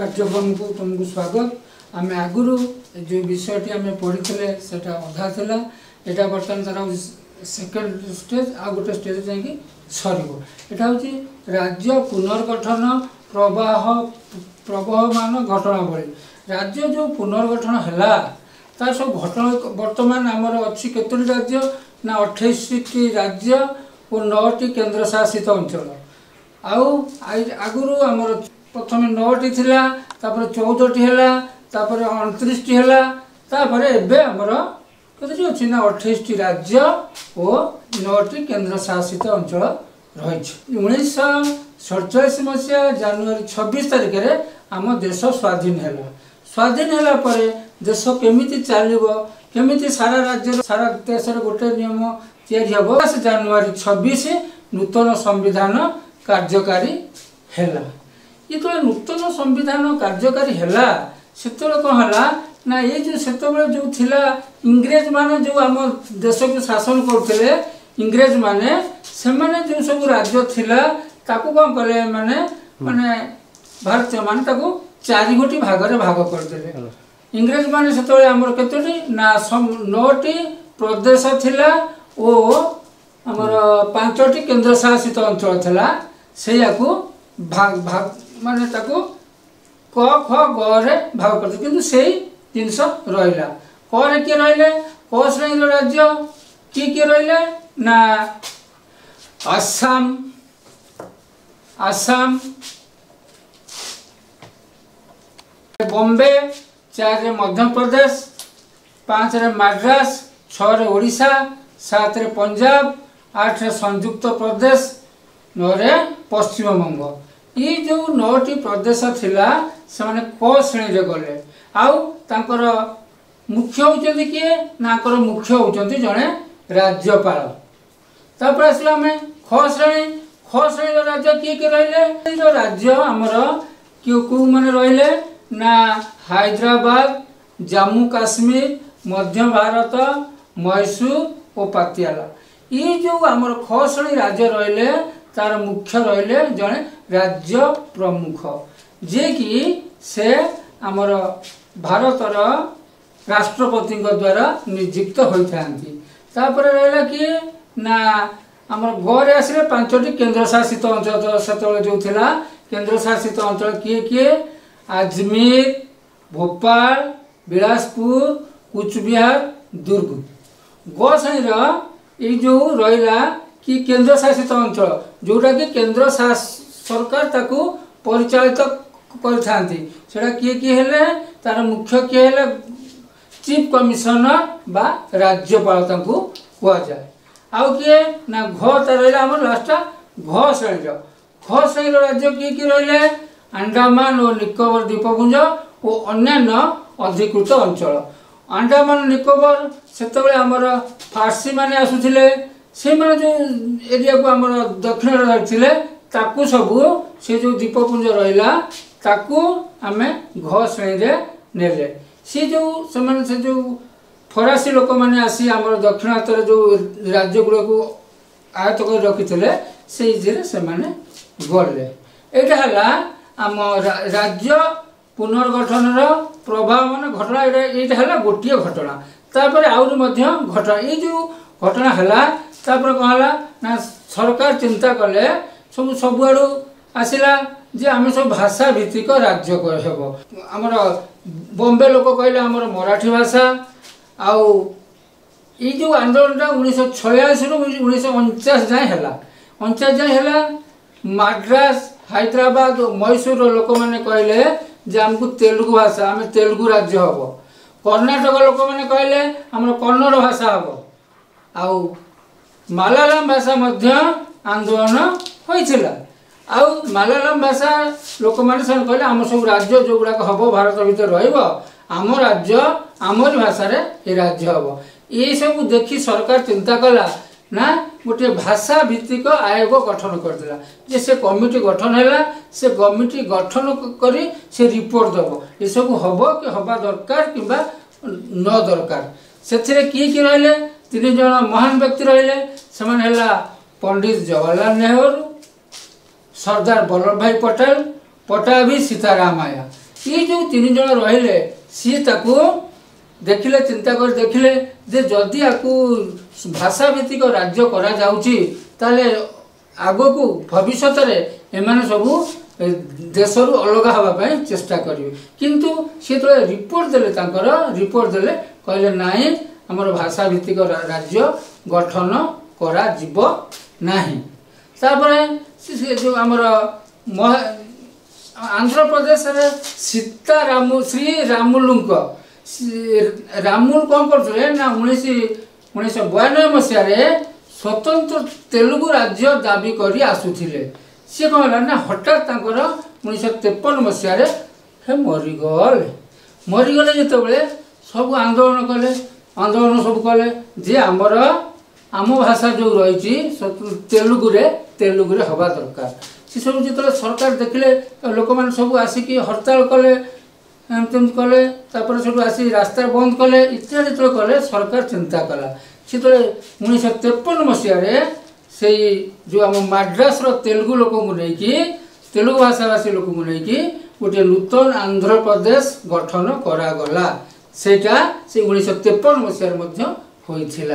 କାର୍ଯ୍ୟକ୍ରମକୁ ତୁମକୁ ସ୍ୱାଗତ ଆମେ ଆଗରୁ ଯେଉଁ ବିଷୟଟି ଆମେ ପଢ଼ିଥିଲେ ସେଇଟା ଅଧା ଥିଲା ଏଇଟା ବର୍ତ୍ତମାନ ତା'ର ସେକେଣ୍ଡ ଷ୍ଟେଜ୍ ଆଉ ଗୋଟେ ଷ୍ଟେଜ୍ ଯାଇକି ସରିବ ଏଇଟା ହେଉଛି ରାଜ୍ୟ ପୁନର୍ଗଠନ ପ୍ରବାହ ପ୍ରବହମାନ ଘଟଣାବଳୀ ରାଜ୍ୟ ଯେଉଁ ପୁନର୍ଗଠନ ହେଲା ତାର ସବୁ ଘଟଣା ବର୍ତ୍ତମାନ ଆମର ଅଛି କେତୋଟି ରାଜ୍ୟ ନା ଅଠେଇଶଟି ରାଜ୍ୟ ଓ ନଅଟି କେନ୍ଦ୍ରଶାସିତ ଅଞ୍ଚଳ ଆଉ ଆଗରୁ ଆମର ପ୍ରଥମେ ନଅଟି ଥିଲା ତାପରେ ଚଉଦଟି ହେଲା ତାପରେ ଅଣତିରିଶଟି ହେଲା ତାପରେ ଏବେ ଆମର କେତେଟି ଅଛି ନା ଅଠେଇଶଟି ରାଜ୍ୟ ଓ ନଅଟି କେନ୍ଦ୍ରଶାସିତ ଅଞ୍ଚଳ ରହିଛି ଉଣେଇଶହ ସଡ଼ଚାଳିଶ ମସିହା ଜାନୁଆରୀ ଛବିଶ ତାରିଖରେ ଆମ ଦେଶ ସ୍ୱାଧୀନ ହେଲା ସ୍ୱାଧୀନ ହେଲା ପରେ ଦେଶ କେମିତି ଚାଲିବ କେମିତି ସାରା ରାଜ୍ୟରେ ସାରା ଦେଶରେ ଗୋଟେ ନିୟମ ତିଆରି ହେବ ଜାନୁଆରୀ ଛବିଶ ନୂତନ ସମ୍ବିଧାନ କାର୍ଯ୍ୟକାରୀ ହେଲା যেতবে নূতন সংবিধান কার্যকারী হল সেতবে কম হল না এই যে সেতবে যে ইংরেজ মানে যে আমার দেশকে শাসন করলে ইংরেজ মানে সে সব রাজ্য লা তাকে কম কলে মানে মানে ভারতীয় মানে তাকে চারিগোটি ভাগরে ভাগ করেদেলে ইংরেজ মানে সেতবে আমার কতটি না নটি প্রদেশ লা ও আমার পাঁচটি কেন্দ্রশাসিত অঞ্চল লা সেয়া ভাগ ମାନେ ତାକୁ କ ଖ ଗରେ ଭାଗ କରିଦେ କିନ୍ତୁ ସେଇ ଜିନିଷ ରହିଲା କରେ କିଏ ରହିଲେ କ ଶ୍ରେଣୀର ରାଜ୍ୟ କିଏ କିଏ ରହିଲେ ନା ଆସାମ ଆସାମ ବମ୍ବେ ଚାରିରେ ମଧ୍ୟପ୍ରଦେଶ ପାଞ୍ଚରେ ମାଡ୍ରାସ ଛଅରେ ଓଡ଼ିଶା ସାତରେ ପଞ୍ଜାବ ଆଠରେ ସଂଯୁକ୍ତ ପ୍ରଦେଶ ନଅରେ ପଶ୍ଚିମବଙ୍ଗ ଇ ଯେଉଁ ନଅଟି ପ୍ରଦେଶ ଥିଲା ସେମାନେ କ ଶ୍ରେଣୀରେ ଗଲେ ଆଉ ତାଙ୍କର ମୁଖ୍ୟ ହେଉଛନ୍ତି କିଏ ନାଙ୍କର ମୁଖ୍ୟ ହେଉଛନ୍ତି ଜଣେ ରାଜ୍ୟପାଳ ତାପରେ ଆସିଲା ଆମେ ଖ ଶ୍ରେଣୀ ଖ ଶ୍ରେଣୀର ରାଜ୍ୟ କିଏ କିଏ ରହିଲେ ରାଜ୍ୟ ଆମର କେଉଁ କେଉଁମାନେ ରହିଲେ ନା ହାଇଦ୍ରାବାଦ ଜାମ୍ମୁ କାଶ୍ମୀର ମଧ୍ୟ ଭାରତ ମୈସୁର ଓ ପାତିଆଲା ଇ ଯେଉଁ ଆମର ଖ ଶ୍ରେଣୀ ରାଜ୍ୟ ରହିଲେ ତାର ମୁଖ୍ୟ ରହିଲେ ଜଣେ ରାଜ୍ୟ ପ୍ରମୁଖ ଯିଏକି ସେ ଆମର ଭାରତର ରାଷ୍ଟ୍ରପତିଙ୍କ ଦ୍ୱାରା ନିଯୁକ୍ତ ହୋଇଥାନ୍ତି ତାପରେ ରହିଲା କିଏ ନା ଆମର ଗରେ ଆସିଲେ ପାଞ୍ଚଟି କେନ୍ଦ୍ରଶାସିତ ଅଞ୍ଚଳ ସେତେବେଳେ ଯେଉଁ ଥିଲା କେନ୍ଦ୍ରଶାସିତ ଅଞ୍ଚଳ କିଏ କିଏ ଆଜମିର ଭୋପାଳ ବିଳାସପୁର କୁଚବିହାର ଦୁର୍ଗ ଗୋସାଇର ଏଇ ଯେଉଁ ରହିଲା কি কেন্দ্রশাসিত অঞ্চল ଯେଉଁଟାକି କେନ୍ଦ୍ର ସରକାର ତାକୁ ପରିଚାଳିତ କରିଥାନ୍ତି ସେଟା କିଏ କିଏ ହେଲେ ତାର ମୁଖ୍ୟ କିଏ ହେଲେ ଚିଫ୍ କମିଶନର ବା ରାଜ୍ୟପାଳ ତାଙ୍କୁ କୁହାଯାଏ ଆଉ କିଏ ନା ଘ ତା ରହିଲା ଆମର ଲାଷ୍ଟଟା ଘ ଶ୍ରେଣୀର ଘ ଶ୍ରେଣୀର ରାଜ୍ୟ କିଏ କିଏ ରହିଲେ ଆଣ୍ଡାମାନ ଓ ନିକୋବର ଦ୍ୱୀପପୁଞ୍ଜ ଓ ଅନ୍ୟାନ୍ୟ ଅଧିକୃତ ଅଞ୍ଚଳ ଆଣ୍ଡାମାନ ନିକୋବର ସେତେବେଳେ ଆମର ଫାର୍ସିମାନେ ଆସୁଥିଲେ ସେମାନେ ଯେଉଁ ଏରିଆକୁ ଆମର ଦକ୍ଷିଣରେ ରହିଥିଲେ ତାକୁ ସବୁ ସେ ଯେଉଁ ଦ୍ୱୀପପୁଞ୍ଜ ରହିଲା ତାକୁ ଆମେ ଘ ଶ୍ରେଣୀରେ ନେଲେ ସେ ଯେଉଁ ସେମାନେ ସେ ଯେଉଁ ଫରାସୀ ଲୋକମାନେ ଆସି ଆମର ଦକ୍ଷିଣ ହାତରେ ଯେଉଁ ରାଜ୍ୟଗୁଡ଼ାକୁ ଆୟତ୍ତ କରି ରଖିଥିଲେ ସେଇଥିରେ ସେମାନେ ଗଲେ ଏଇଟା ହେଲା ଆମ ରାଜ୍ୟ ପୁନର୍ଗଠନର ପ୍ରଭାବ ମାନେ ଘଟଣା ଏଇଟା ଏଇଟା ହେଲା ଗୋଟିଏ ଘଟଣା ତାପରେ ଆହୁରି ମଧ୍ୟ ଘଟଣା ଏଇ ଯେଉଁ ঘটনা ହେଲା ତାପରେ କ'ଣ ହେଲା ନା ସରକାର ଚିନ୍ତା କଲେ ସବୁ ସବୁଆଡ଼ୁ ଆସିଲା ଯେ ଆମେ ସବୁ ଭାଷା ଭିତ୍ତିକ ରାଜ୍ୟ ହେବ ଆମର ବମ୍ବେ ଲୋକ କହିଲେ ଆମର ମରାଠୀ ଭାଷା ଆଉ ଏଇ ଯେଉଁ ଆନ୍ଦୋଳନଟା ଉଣେଇଶହ ଛୟାଅଶୀରୁ ଉଣେଇଶହ ଅଣଚାଶ ଯାଏଁ ହେଲା ଅଣଚାଶ ଯାଏଁ ହେଲା ମାଡ୍ରାସ ହାଇଦ୍ରାବାଦ ଓ ମହୀଶୂରର ଲୋକମାନେ କହିଲେ ଯେ ଆମକୁ ତେଲୁଗୁ ଭାଷା ଆମେ ତେଲୁଗୁ ରାଜ୍ୟ ହେବ କର୍ଣ୍ଣାଟକ ଲୋକମାନେ କହିଲେ ଆମର କନ୍ନଡ଼ ଭାଷା ହେବ ଆଉ ମାଲାଲାମ ଭାଷା ମଧ୍ୟ ଆନ୍ଦୋଳନ ହୋଇଥିଲା ଆଉ ମାଲାଲାମ ଭାଷା ଲୋକମାନେ ସେମାନେ କହିଲେ ଆମ ସବୁ ରାଜ୍ୟ ଯେଉଁଗୁଡ଼ାକ ହେବ ଭାରତ ଭିତରେ ରହିବ ଆମ ରାଜ୍ୟ ଆମରି ଭାଷାରେ ଏ ରାଜ୍ୟ ହେବ ଏସବୁ ଦେଖି ସରକାର ଚିନ୍ତା କଲା ନା ଗୋଟିଏ ଭାଷା ଭିତ୍ତିକ ଆୟୋଗ ଗଠନ କରିଥିଲା ଯେ ସେ କମିଟି ଗଠନ ହେଲା ସେ କମିଟି ଗଠନ କରି ସେ ରିପୋର୍ଟ ଦେବ ଏସବୁ ହେବ କି ହେବା ଦରକାର କିମ୍ବା ନ ଦରକାର ସେଥିରେ କିଏ କିଏ ରହିଲେ ତିନି ଜଣ ମହାନ ବ୍ୟକ୍ତି ରହିଲେ ସେମାନେ ହେଲା ପଣ୍ଡିତ ଜବାହରଲାଲ ନେହେରୁ ସର୍ଦ୍ଦାର ବଲ୍ଲଭ ଭାଇ ପଟେଲ ପଟ୍ଟାଭି ସୀତାରାମାୟା ଇଏ ଯେଉଁ ତିନି ଜଣ ରହିଲେ ସିଏ ତାକୁ ଦେଖିଲେ ଚିନ୍ତା କରି ଦେଖିଲେ ଯେ ଯଦି ଆକୁ ଭାଷାଭିତ୍ତିକ ରାଜ୍ୟ କରାଯାଉଛି ତାହେଲେ ଆଗକୁ ଭବିଷ୍ୟତରେ ଏମାନେ ସବୁ ଦେଶରୁ ଅଲଗା ହେବା ପାଇଁ ଚେଷ୍ଟା କରିବେ କିନ୍ତୁ ସେତେବେଳେ ରିପୋର୍ଟ ଦେଲେ ତାଙ୍କର ରିପୋର୍ଟ ଦେଲେ କହିଲେ ନାହିଁ ଆମର ଭାଷାଭିତ୍ତିକ ରାଜ୍ୟ ଗଠନ କରାଯିବ ନାହିଁ ତାପରେ ଯେଉଁ ଆମର ଆନ୍ଧ୍ରପ୍ରଦେଶରେ ସୀତା ରାମ ଶ୍ରୀ ରାମୁଲୁଙ୍କ ରାମୁଲ କ'ଣ କରୁଥିଲେ ନା ଉଣେଇଶ ଉଣେଇଶହ ବୟାନବେ ମସିହାରେ ସ୍ୱତନ୍ତ୍ର ତେଲୁଗୁ ରାଜ୍ୟ ଦାବି କରି ଆସୁଥିଲେ ସିଏ କ'ଣ ହେଲା ନା ହଠାତ୍ ତାଙ୍କର ଉଣେଇଶହ ତେପନ ମସିହାରେ ସେ ମରିଗଲେ ମରିଗଲେ ଯେତେବେଳେ ସବୁ ଆନ୍ଦୋଳନ କଲେ আন্দোলন সবু কলে যে আমার আম ভাষা যে রয়েছে তেলুগুরে তেলুগুরে হওয়া দরকার সেসব যেতবে সরকার দেখলে লোক মানে সব আসিকি হরতাল কলে তেমনি কলে তারপরে সেটু আসি রাস্তা বন্ধ কলে ইত্যাদি যেত কলে সরকার চিন্তা কলা সেতবে উনিশশো তেপন মশিয়ারে সেই যে আম মাড্রাসর তেলুগু লোককে নেইকি তেলুগু ভাষাভাষী লোককে নেইকি গোটিয়ে নূতন আন্ধ্রপ্রদেশ গঠন করা গলা সেটা সেগুলি সত্যি পর মশার মধ্যে হয়েছিল